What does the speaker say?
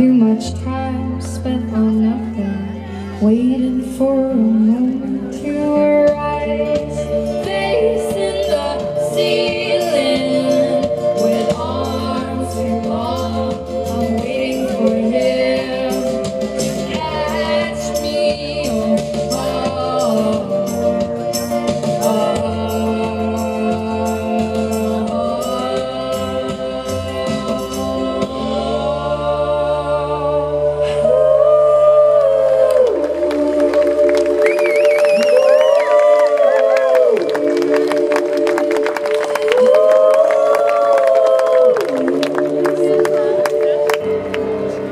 Too much time spent on nothing Waiting for a moment